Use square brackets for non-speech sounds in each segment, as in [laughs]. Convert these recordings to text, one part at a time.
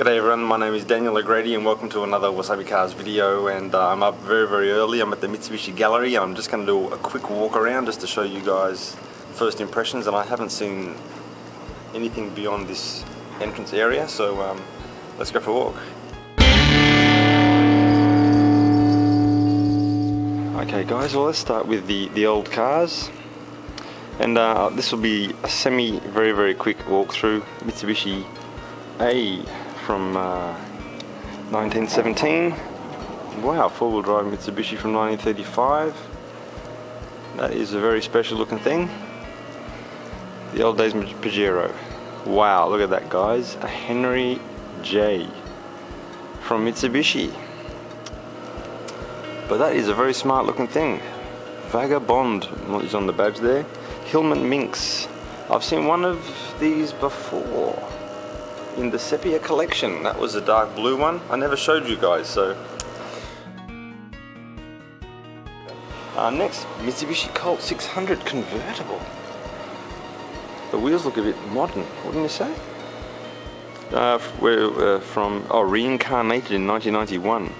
G'day everyone, my name is Daniel O'Grady and welcome to another Wasabi Cars video. And uh, I'm up very very early, I'm at the Mitsubishi Gallery and I'm just going to do a quick walk around just to show you guys first impressions. And I haven't seen anything beyond this entrance area so um, let's go for a walk. Okay guys, well let's start with the, the old cars. And uh, this will be a semi very very quick walkthrough. Mitsubishi A from uh, 1917. Wow, four-wheel drive Mitsubishi from 1935. That is a very special looking thing. The old days Pajero. Wow, look at that guys. A Henry J from Mitsubishi. But that is a very smart looking thing. Vagabond is on the badge there. Hillman Minx. I've seen one of these before in the sepia collection. That was a dark blue one. I never showed you guys, so. Uh, next, Mitsubishi Colt 600 convertible. The wheels look a bit modern, wouldn't you say? Uh, we're uh, from, oh, reincarnated in 1991.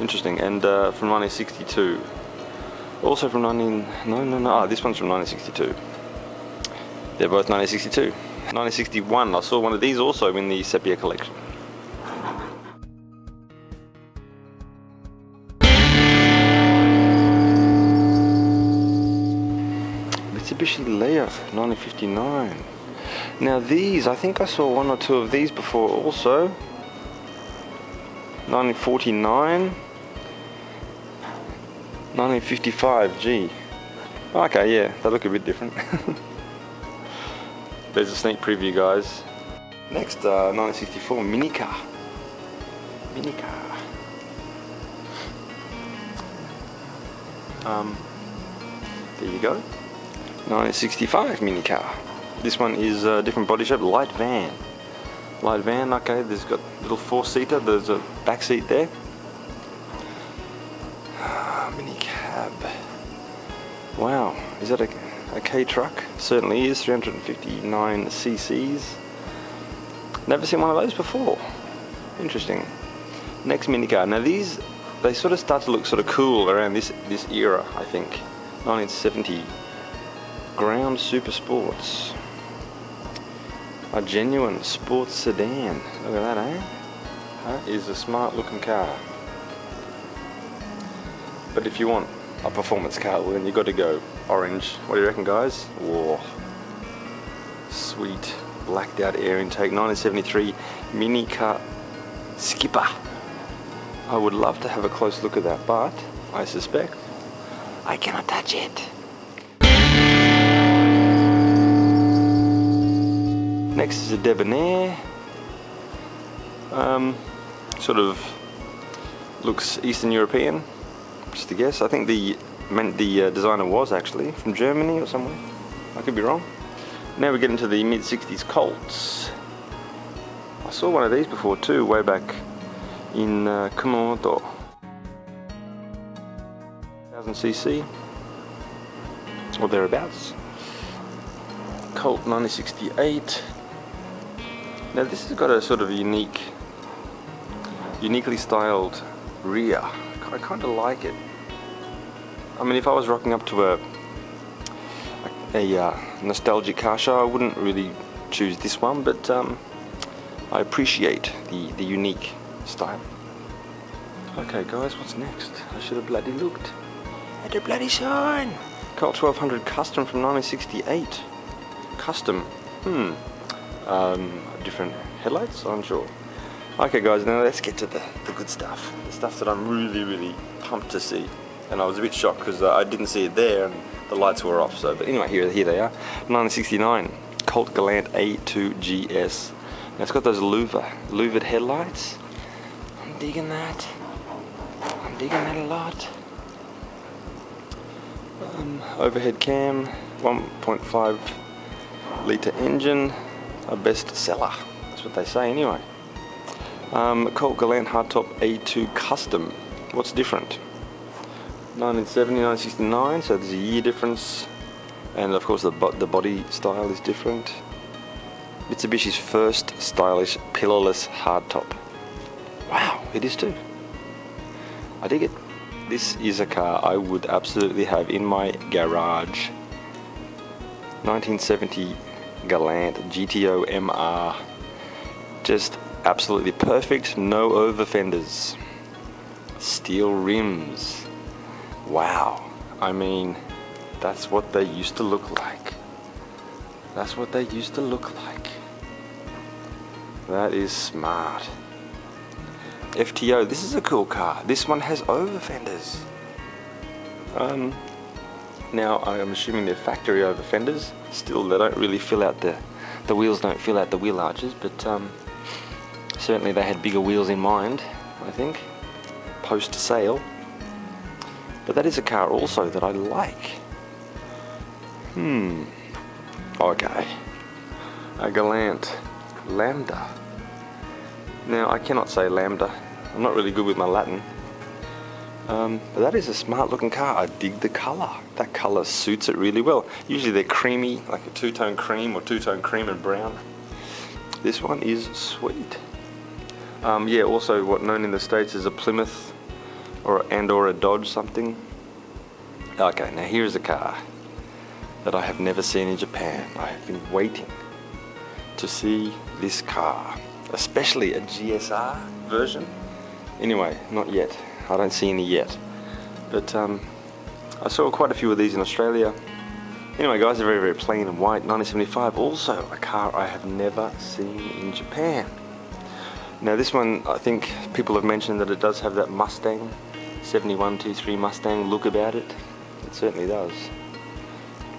Interesting, and uh, from 1962. Also from 19, no, no, no, oh, this one's from 1962. They're both 1962. 1961. I saw one of these also in the sepia collection. Mitsubishi Leo 1959. Now these, I think I saw one or two of these before also. 1949. 1955, gee. Okay, yeah, they look a bit different. [laughs] There's a sneak preview, guys. Next, uh, 1964 mini car. Mini car. Um, there you go. 1965 mini car. This one is a different body shape, light van. Light van, okay, there's got little four-seater, there's a back seat there. Minicab. Wow, is that a a K truck. Certainly is 359 cc's. Never seen one of those before. Interesting. Next minicar. Now these, they sort of start to look sort of cool around this this era. I think 1970. Grand Super Sports. A genuine sports sedan. Look at that, eh? That is a smart looking car. But if you want a performance car, well then you've got to go orange. What do you reckon, guys? Whoa, sweet blacked out air intake, 1973 Minica Skipper. I would love to have a close look at that, but I suspect I cannot touch it. Next is a Debonair. Um, sort of looks Eastern European just a guess. I think the meant the uh, designer was actually from Germany or somewhere. I could be wrong. Now we get into the mid 60s Colts. I saw one of these before too, way back in uh, Kumamoto. 1000cc or thereabouts. Colt 1968. Now this has got a sort of unique, uniquely styled rear I kind of like it. I mean, if I was rocking up to a a, uh, nostalgic car show, I wouldn't really choose this one, but um, I appreciate the, the unique style. Okay, guys, what's next? I should have bloody looked at the bloody sign. Colt 1200 Custom from 1968. Custom. Hmm. Um, different headlights? I'm sure. Okay guys, now let's get to the, the good stuff. The stuff that I'm really, really pumped to see. And I was a bit shocked because uh, I didn't see it there and the lights were off. So, But anyway, here, here they are. 1969 Colt Galant A2GS. Now it's got those louver, louvered headlights. I'm digging that. I'm digging that a lot. Um, overhead cam, 1.5 litre engine, a best seller. That's what they say anyway. Um, Colt Galant Hardtop A2 Custom. What's different? 1970, 1969, so there's a year difference. And of course the, the body style is different. Mitsubishi's first stylish pillarless hardtop. Wow, it is too. I dig it. This is a car I would absolutely have in my garage. 1970 Galant GTO MR. Just absolutely perfect, no over fenders. Steel rims. Wow. I mean, that's what they used to look like. That's what they used to look like. That is smart. FTO, this is a cool car. This one has over fenders. Um, now I'm assuming they're factory over fenders. Still, they don't really fill out the, the wheels don't fill out the wheel arches, but um, certainly they had bigger wheels in mind, I think, post sale. But that is a car also that I like. Hmm. Okay. A Galant Lambda. Now I cannot say Lambda. I'm not really good with my Latin. Um, but that is a smart looking car. I dig the colour. That colour suits it really well. Usually they're creamy, like a two-tone cream or two-tone cream and brown. This one is sweet. Um, yeah, also what known in the States as a Plymouth or and or a Dodge something. Okay, now here's a car that I have never seen in Japan. I have been waiting to see this car, especially a GSR version. Anyway, not yet. I don't see any yet. But um, I saw quite a few of these in Australia. Anyway guys, they're very, very plain and white. 1975, also a car I have never seen in Japan. Now this one, I think people have mentioned that it does have that Mustang, 7123 Mustang look about it. It certainly does.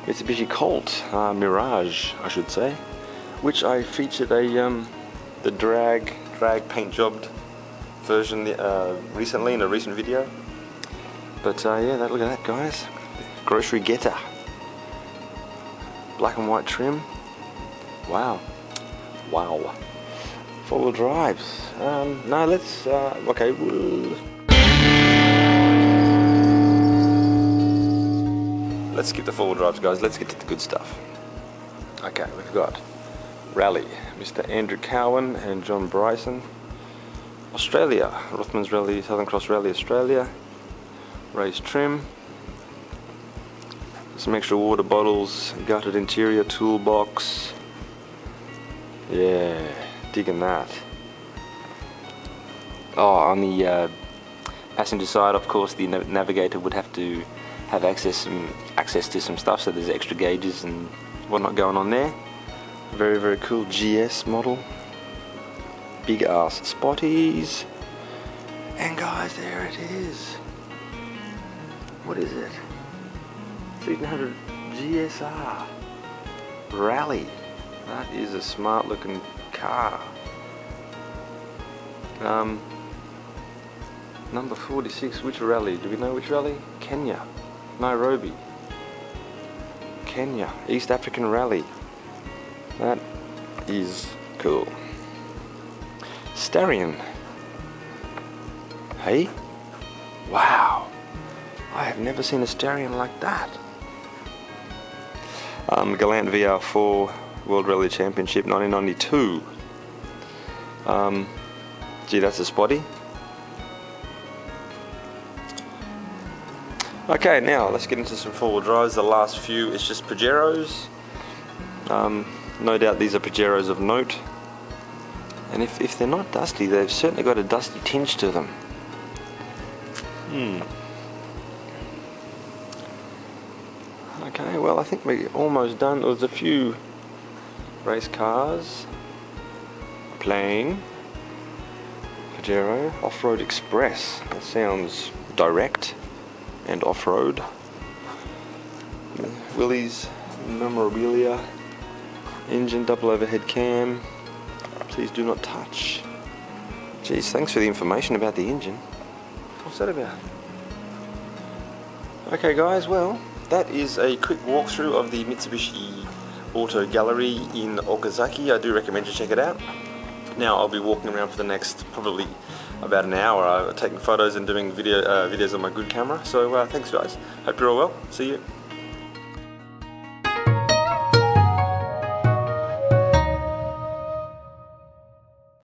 Mitsubishi Colt uh, Mirage, I should say, which I featured a um, the drag drag paint jobbed version uh, recently in a recent video. But uh, yeah, that, look at that, guys. Grocery getter, black and white trim. Wow, wow. Four-wheel drives. Um, no, let's. Uh, okay. We'll, let's skip the four-wheel drives, guys. Let's get to the good stuff. Okay, we've got Rally, Mr. Andrew Cowan and John Bryson. Australia, Rothmans Rally, Southern Cross Rally Australia. Race trim. Some extra water bottles, gutted interior toolbox. Yeah, digging that. Oh, on the uh, passenger side, of course, the navigator would have to have access some access to some stuff, so there's extra gauges and whatnot going on there. Very, very cool GS model. Big ass spotties. And guys, there it is. What is it? 1600 GSR Rally. That is a smart looking car. Um, number 46, which rally? Do we know which rally? Kenya. Nairobi. Kenya. East African Rally. That is cool. Starion. Hey? Wow. I have never seen a Starion like that. Um, Galant VR4 World Rally Championship 1992. Um, gee, that's a spotty. Okay, now let's get into some four-wheel drives. The last few is just Pajeros. Um, no doubt these are Pajeros of note. And if, if they're not dusty, they've certainly got a dusty tinge to them. Hmm. Okay, well I think we're almost done. There's a few race cars plane, Pajero Off-Road Express. That sounds direct and off-road. Willys memorabilia Engine, double overhead cam. Please do not touch. Geez, thanks for the information about the engine. What's that about? Okay guys, well, that is a quick walkthrough of the Mitsubishi Auto Gallery in Okazaki. I do recommend you check it out. Now I'll be walking around for the next probably about an hour taking photos and doing video uh, videos on my good camera. So uh, thanks guys. Hope you're all well. See you.